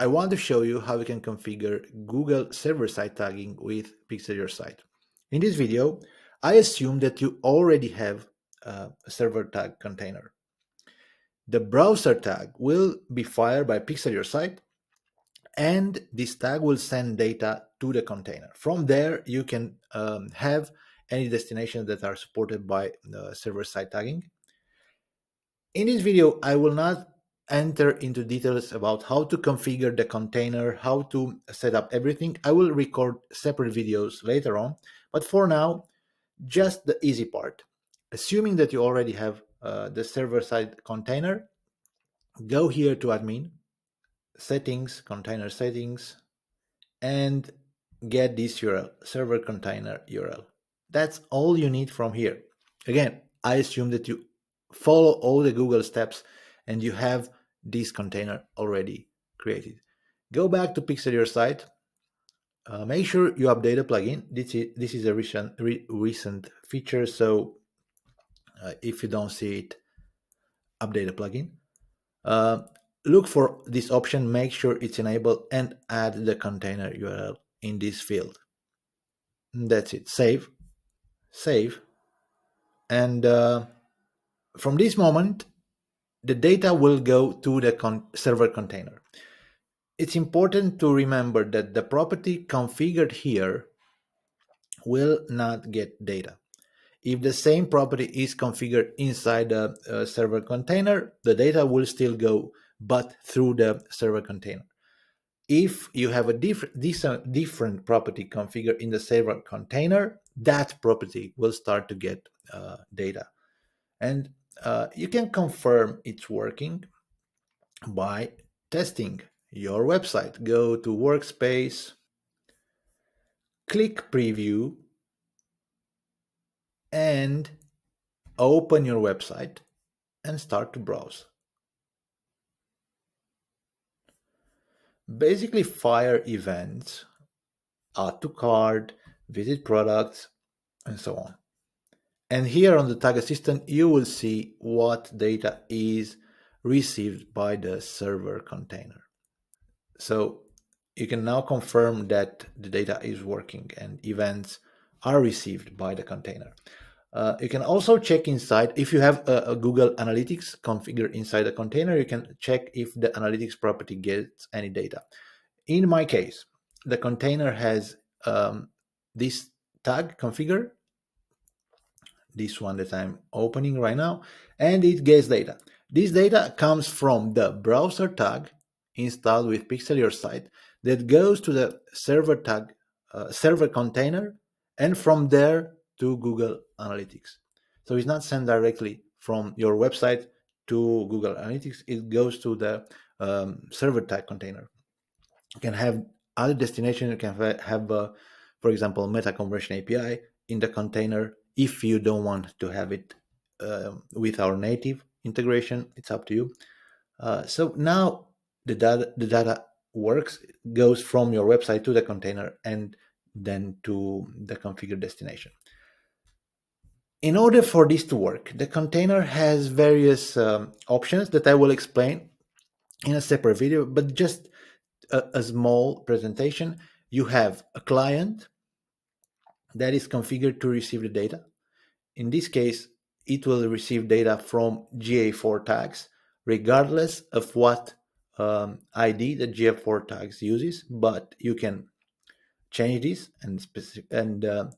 I want to show you how you can configure Google server-side tagging with Pixel Your Site. In this video, I assume that you already have uh, a server tag container. The browser tag will be fired by Pixel Your Site, and this tag will send data to the container. From there, you can um, have any destinations that are supported by the server-side tagging. In this video, I will not enter into details about how to configure the container, how to set up everything. I will record separate videos later on, but for now, just the easy part. Assuming that you already have uh, the server-side container, go here to admin, settings, container settings, and get this URL, server container URL. That's all you need from here. Again, I assume that you follow all the Google steps and you have this container already created. Go back to Pixel Your Site. Uh, make sure you update the plugin. This is, this is a recent, re, recent feature, so uh, if you don't see it, update the plugin. Uh, look for this option, make sure it's enabled, and add the container URL in this field. That's it. Save save. And uh, from this moment, the data will go to the con server container. It's important to remember that the property configured here will not get data. If the same property is configured inside the uh, server container, the data will still go, but through the server container. If you have a different different property configured in the server container, that property will start to get uh, data. And uh, you can confirm it's working by testing your website. Go to Workspace, click Preview, and open your website and start to browse. Basically, fire events, add to cart, visit products, and so on. And here on the tag assistant, you will see what data is received by the server container. So you can now confirm that the data is working and events are received by the container. Uh, you can also check inside if you have a, a, Google Analytics configured inside the container, you can check if the analytics property gets any data. In my case, the container has um, this tag configured this one that I'm opening right now, and it gets data. This data comes from the browser tag installed with Pixel Your Site that goes to the server tag, uh, server container, and from there to Google Analytics. So it's not sent directly from your website to Google Analytics. It goes to the um, server tag container. You can have other destination. You can have, uh, for example, Meta Conversion API in the container if you don't want to have it uh, with our native integration, it's up to you. Uh, so now the data, the data works, goes from your website to the container and then to the configured destination. In order for this to work, the container has various um, options that I will explain in a separate video, but just a, a small presentation. You have a client that is configured to receive the data. In this case, it will receive data from GA4 tags, regardless of what um, ID the GA4 tags uses, but you can change this and, and uh,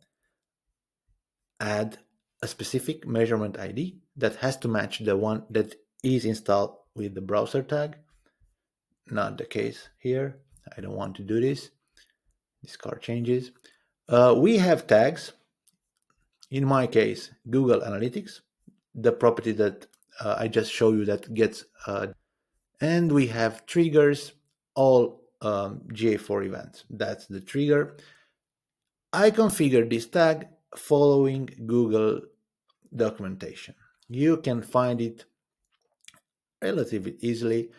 add a specific measurement ID that has to match the one that is installed with the browser tag. Not the case here. I don't want to do this. Discard changes. Uh, we have tags in my case, Google Analytics, the property that uh, I just show you that gets, uh, and we have triggers, all um, GA4 events. That's the trigger. I configure this tag following Google documentation. You can find it relatively easily.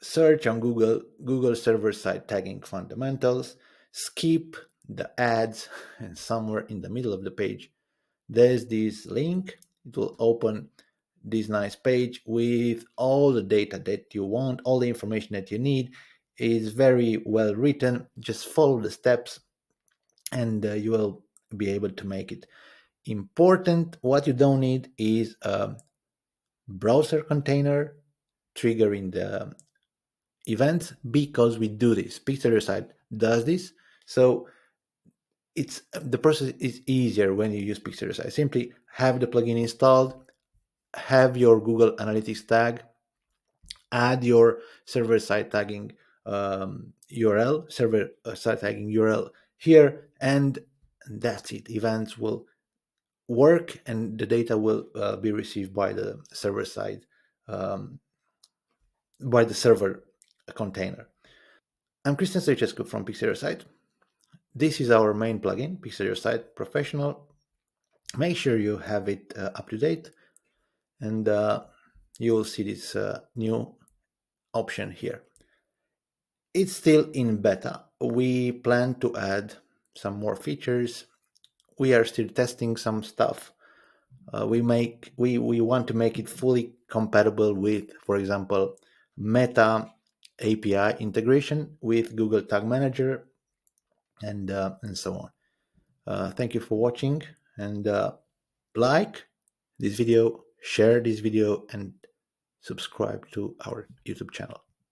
Search on Google, Google server side tagging fundamentals, skip the ads and somewhere in the middle of the page there's this link it will open this nice page with all the data that you want all the information that you need is very well written. Just follow the steps and uh, you will be able to make it. Important, what you don't need is a browser container triggering the events because we do this. Pixel does this. So it's the process is easier when you use Pixel Simply have the plugin installed, have your Google Analytics tag, add your server side tagging um, URL, server uh, side tagging URL here, and that's it. Events will work and the data will uh, be received by the server side, um, by the server container. I'm Christian Stoicescu from Pixel Site. This is our main plugin, Pixel Site Professional. Make sure you have it uh, up to date and uh, you will see this uh, new option here. It's still in beta. We plan to add some more features. We are still testing some stuff. Uh, we make we we want to make it fully compatible with, for example, Meta API integration with Google Tag Manager, and uh, and so on. Uh, thank you for watching, and uh, like this video, share this video, and subscribe to our YouTube channel.